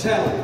Talent.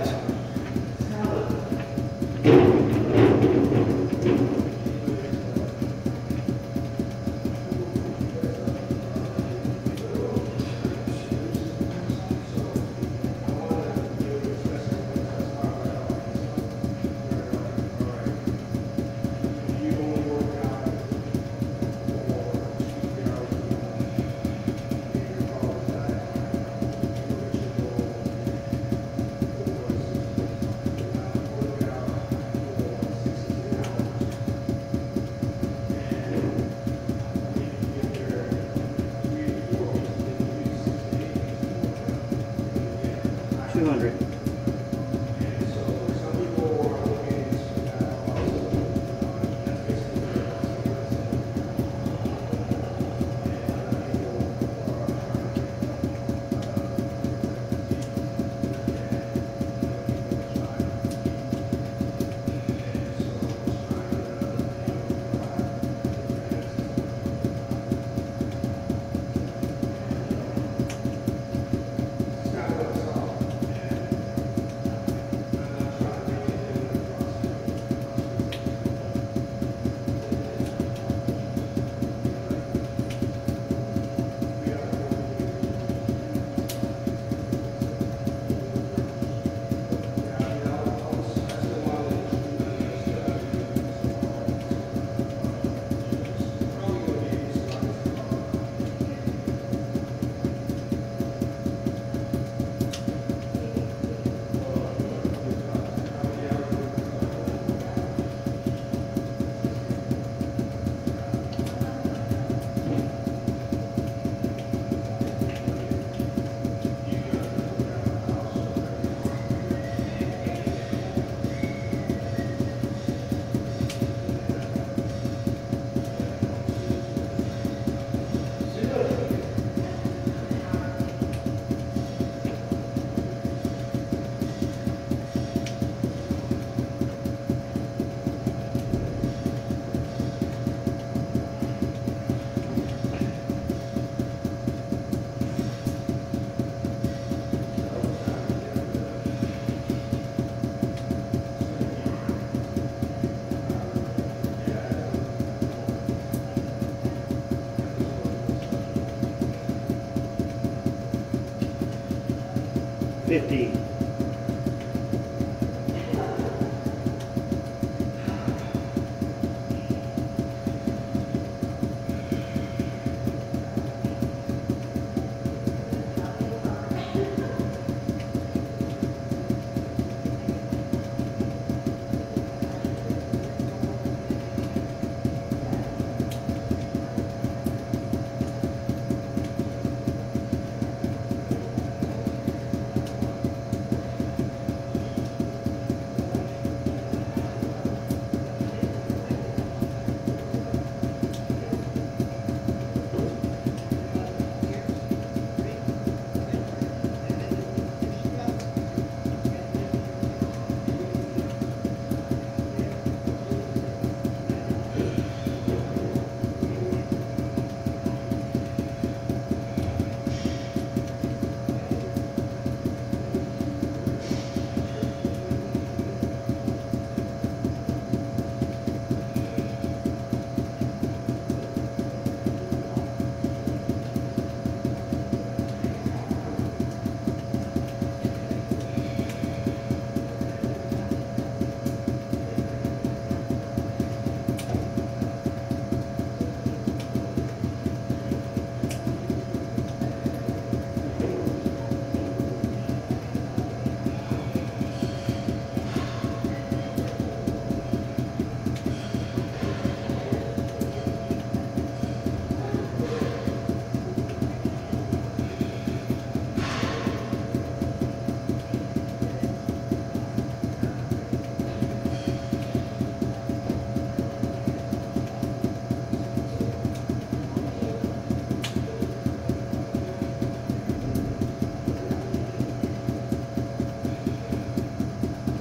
50.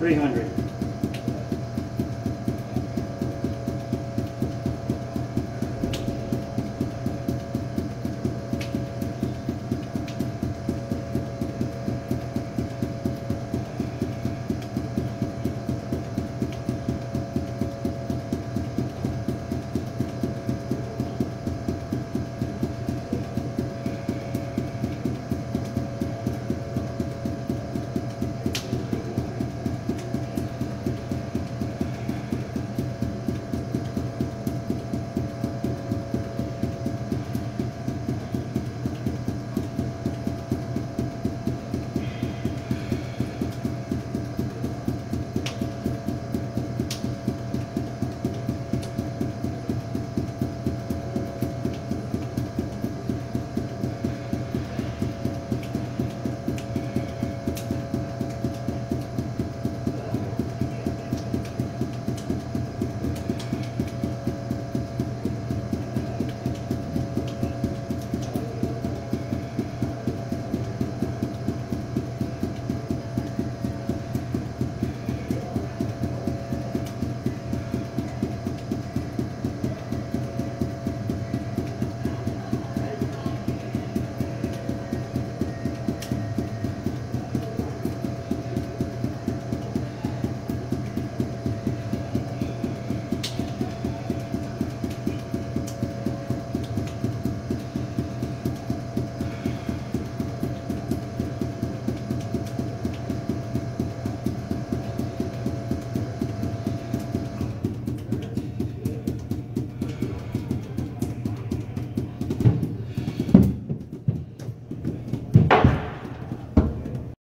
Three hundred.